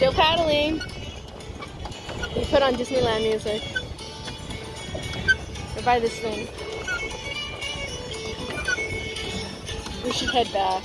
Still paddling. We put on Disneyland music. Or by this thing. We should head back.